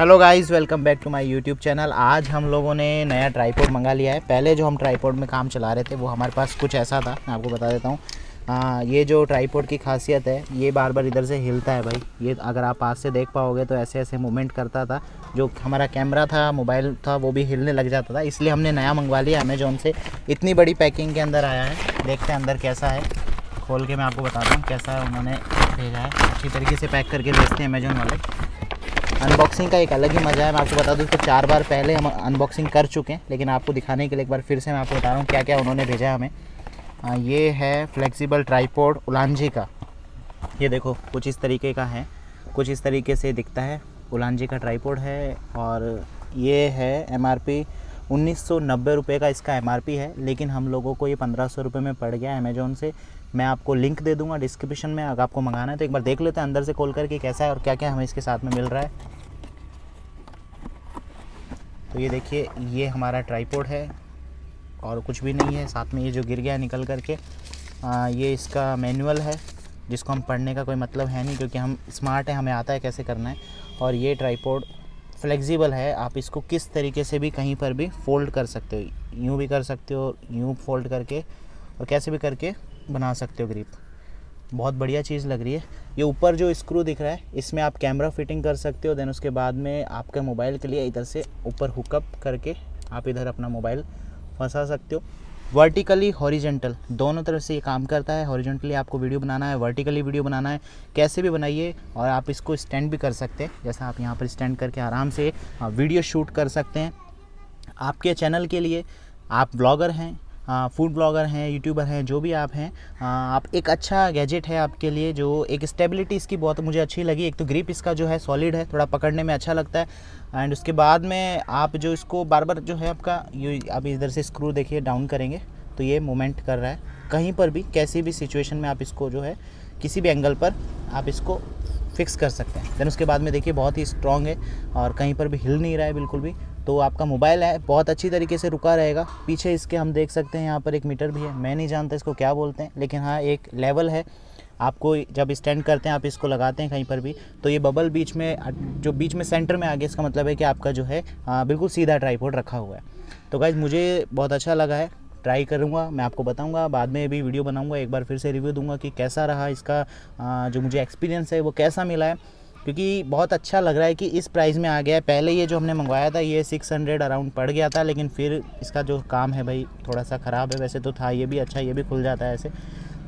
Hello guys welcome back to my YouTube channel आज हम लोगों ने नया ट्राईपोड मंगा लिया है। पहले जो हम ट्राईपोड में काम चला रहे थे, वो हमारे पास कुछ ऐसा था। मैं आपको बता देता हूँ। ये जो ट्राईपोड की खासियत है, ये बार बार इधर से हिलता है भाई। ये अगर आप पास से देख पाओगे तो ऐसे ऐसे मूवमेंट करता था। जो हमारा कैमरा था मोबाइल था, वो भी हिलने लग जाता था। इसलिए हमने नया मंगवा लिया अमेजोन से इतनी बड़ी पैकिंग के अंदर आया है। देखते हैं अंदर कैसा है। खोल के मैं आपको बताता हूँ कैसा उन्होंने भेजा है। अच्छी तरीके से पैक करके भेजते हैं अमेजोन वाले। अनबॉक्सिंग का एक अलग ही मज़ा है। मैं आपको बता दूँ तो चार बार पहले हम अनबॉक्सिंग कर चुके हैं लेकिन आपको दिखाने के लिए एक बार फिर से मैं आपको बता रहा हूँ क्या क्या उन्होंने भेजा है हमें। आ, ये है फ्लेक्सिबल ट्राईपोड उलानजी का। ये देखो कुछ इस तरीके का है। कुछ इस तरीके से दिखता है। उलानजी का ट्राईपोड है और ये है एम आर पी उन्नीस सौ का इसका एम आर पी है लेकिन हम लोगों को ये पंद्रह सौ में पड़ गया अमेज़ोन से। मैं आपको लिंक दे दूँगा डिस्क्रिप्शन में अगर आपको मंगाना है तो एक बार देख लेते हैं अंदर से खोल करके कैसा है और क्या क्या हमें इसके साथ में मिल रहा है। तो ये देखिए ये हमारा ट्राईपोड है और कुछ भी नहीं है साथ में ये जो गिर गया निकल करके आ, ये इसका मैनुअल है जिसको हम पढ़ने का कोई मतलब है नहीं क्योंकि हम स्मार्ट है हमें आता है कैसे करना है। और ये ट्राईपोड फ्लेक्सिबल है, आप इसको किस तरीके से भी कहीं पर भी फोल्ड कर सकते हो। यूँ भी कर सकते हो, यूँ फोल्ड करके और कैसे भी करके बना सकते हो ग्रिप। बहुत बढ़िया चीज़ लग रही है। ये ऊपर जो स्क्रू दिख रहा है, इसमें आप कैमरा फिटिंग कर सकते हो, देन उसके बाद में आपके मोबाइल के लिए इधर से ऊपर हुकअप करके आप इधर अपना मोबाइल फंसा सकते हो। वर्टिकली हॉरिजेंटल दोनों तरफ़ से ये काम करता है हॉरिजेंटली आपको वीडियो बनाना है वर्टिकली वीडियो बनाना है। कैसे भी बनाइए और आप इसको स्टैंड भी कर सकते हैं। जैसा आप यहाँ पर स्टैंड करके आराम से वीडियो शूट कर सकते हैं। आपके चैनल के लिए आप ब्लॉगर हैं फ़ूड ब्लॉगर हैं यूट्यूबर हैं, जो भी आप हैं आप एक अच्छा गैजेट है आपके लिए, जो एक स्टेबिलिटी इसकी बहुत मुझे अच्छी लगी। एक तो ग्रिप इसका जो है सॉलिड है, थोड़ा पकड़ने में अच्छा लगता है। एंड उसके बाद में आप जो इसको बार बार जो है आपका, ये, आप इधर से स्क्रू देखिए डाउन करेंगे तो ये मूवमेंट कर रहा है। कहीं पर भी, कैसी भी सिचुएशन में आप इसको जो है, किसी भी एंगल पर आप इसको फिक्स कर सकते हैं। देन उसके बाद में देखिए, बहुत ही स्ट्रॉन्ग है और कहीं पर भी हिल नहीं रहा है बिल्कुल भी। तो आपका मोबाइल है बहुत अच्छी तरीके से रुका रहेगा। पीछे इसके हम देख सकते हैं यहाँ पर एक मीटर भी है। मैं नहीं जानता इसको क्या बोलते हैं लेकिन हाँ एक लेवल है। आपको जब स्टैंड करते हैं आप इसको लगाते हैं कहीं पर भी तो ये बबल बीच में जो बीच में सेंटर में आ गया इसका मतलब है कि आपका जो है आ, बिल्कुल सीधा ट्राईपोर्ड रखा हुआ है। तो गाइज़ मुझे बहुत अच्छा लगा है। ट्राई करूँगा मैं आपको बताऊँगा बाद में भी वीडियो बनाऊँगा एक बार फिर से रिव्यू दूँगा कि कैसा रहा इसका जो मुझे एक्सपीरियंस है वो कैसा मिला है। क्योंकि बहुत अच्छा लग रहा है कि इस प्राइस में आ गया है। पहले ये जो हमने मंगवाया था, ये सिक्स हंड्रेड अराउंड पड़ गया था, लेकिन फिर इसका जो काम है भाई थोड़ा सा ख़राब है। वैसे तो था, ये भी अच्छा ये भी खुल जाता है ऐसे,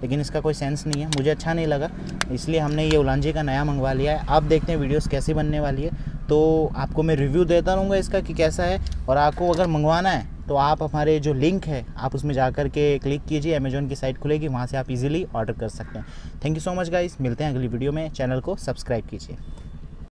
लेकिन इसका कोई सेंस नहीं है। मुझे अच्छा नहीं लगा, इसलिए हमने ये उलांझी का नया मंगवा लिया है। आप देखते हैं वीडियोस कैसी बनने वाली है। तो आपको मैं रिव्यू देता रहूँगा इसका कि कैसा है, और आपको अगर मंगवाना है तो आप हमारे जो लिंक है, आप उसमें जा कर के क्लिक कीजिए अमेजोन की साइट खुलेगी, वहाँ से आप इजीली ऑर्डर कर सकते हैं। Thank you so much guys मिलते हैं अगली वीडियो में। चैनल को सब्सक्राइब कीजिए।